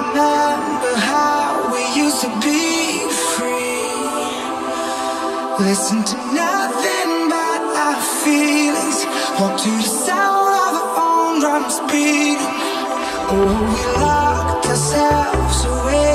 remember how we used to be free. Listen to nothing but our feelings. Walk to the sound of our own drums beating. Oh, we locked ourselves away.